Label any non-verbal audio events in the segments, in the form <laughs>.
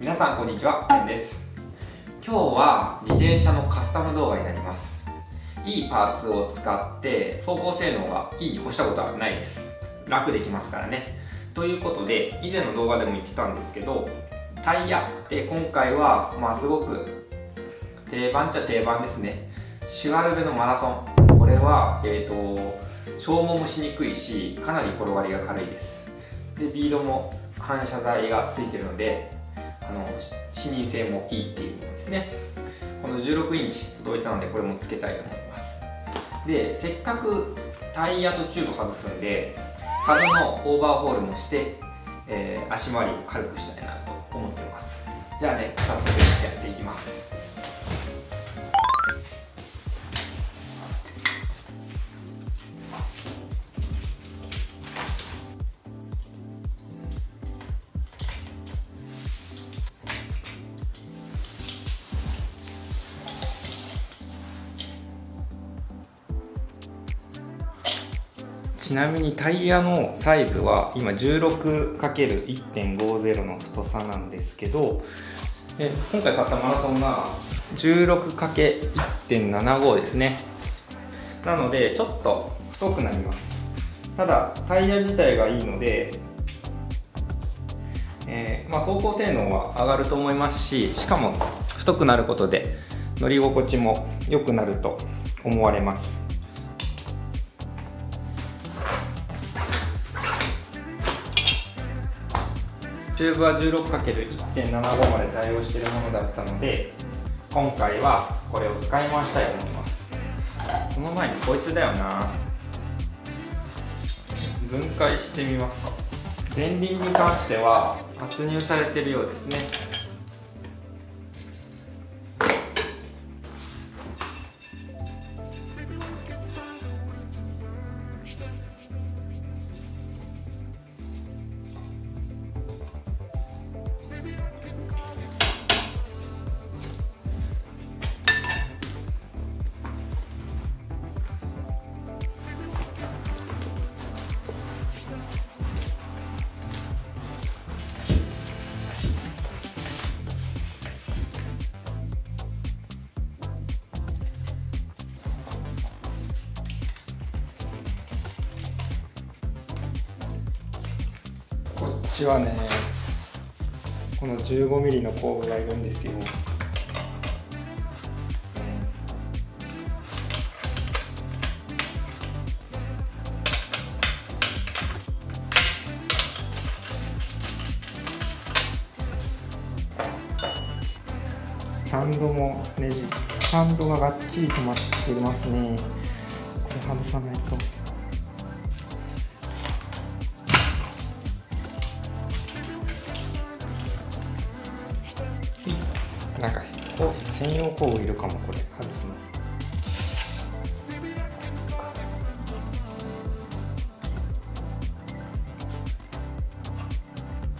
皆さんこんにちは、ケンです。今日は自転車のカスタム動画になります。いいパーツを使って走行性能がいいに越したことはないです。楽できますからね。ということで以前の動画でも言ってたんですけどタイヤで今回はまあすごく定番っちゃ定番ですね。シュワルベのマラソン。これはえっ、ー、と消耗もしにくいしかなり転がりが軽いです。でビードも反射材がついてるのであの視認性もいいっていうものですね。この16インチ届いたのでこれもつけたいと思います。でせっかくタイヤとチューブ外すんで株のオーバーホールもして、えー、足回りを軽くしたいなと思ってます。じゃあね早速やっていきます。ちなみにタイヤのサイズは今 16×1.50 の太さなんですけどえ今回買ったマラソンが 16×1.75 ですね。なのでちょっと太くなります。ただタイヤ自体がいいので、えー、まあ、走行性能は上がると思いますししかも太くなることで乗り心地も良くなると思われます。チューブは 16×1.75 まで対応しているものだったので今回はこれを使い回したいと思います。その前にこいつだよな。分解してみますか。前輪に関しては圧入されてるようですねちはねこの 15mm の工具がいるんですよスタンドもネジスタンドががっちり止まってますねこれ外さないと。う専用工具いるかもこれ。外すの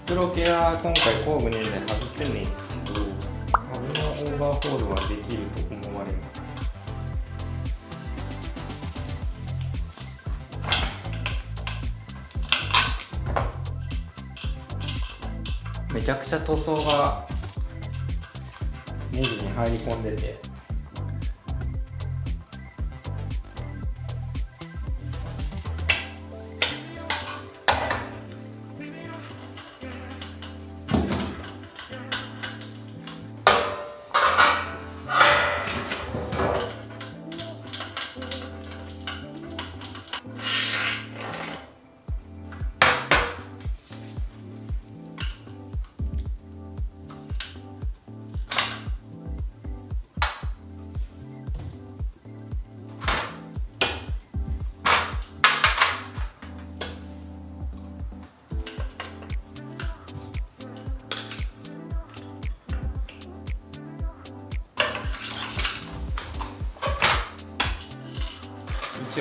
プロケア今回工具ねんで外せねえんですけど株のオーバーホールはできると思われます。めちゃくちゃ塗装がネジに入り込んでて。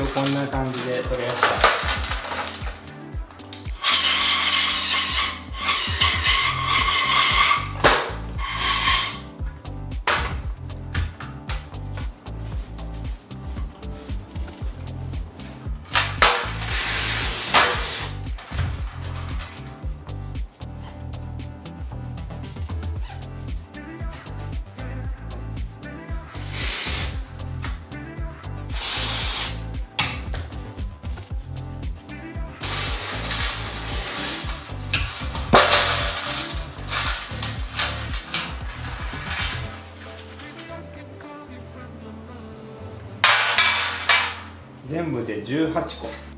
応こんな感じで取れました。全部で18個。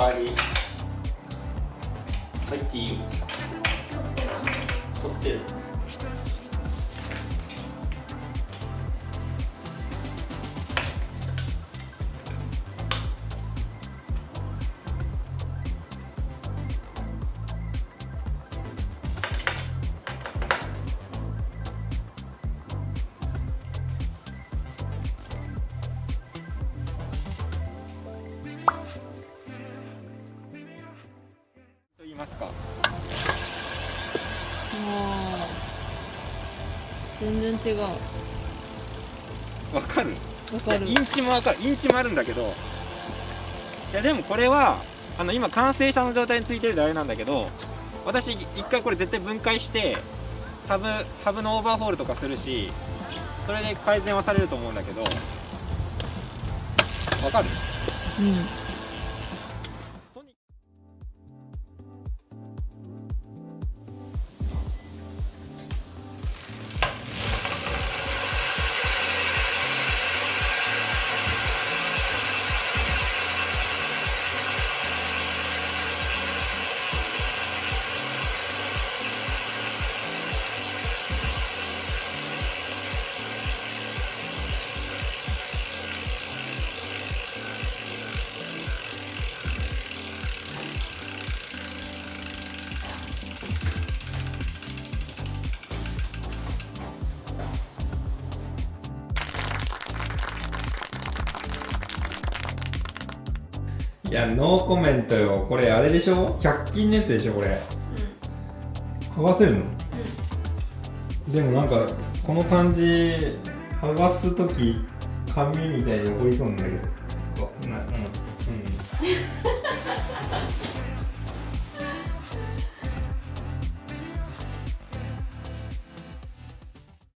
わり。入っていいよ。取ってる。ますか？あー。全然違う。わかる？わかる。インチもわかる。インチもあるんだけど。いやでもこれはあの今完成したの状態についてるであれなんだけど私一回これ絶対分解してハブハブのオーバーホールとかするしそれで改善はされると思うんだけど。わかる？うんいやノーコメントよ。これあれでしょ？100均のやつでしょこれ。剥がせるの？でもなんかこの感じ剥がす時紙みたいに残りそうなんだけど。なうん。うん <laughs>